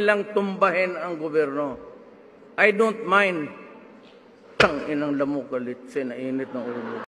nilang tumbahin ang gobyerno. I don't mind. Tang inang lamok galit, sinainit ng ulo.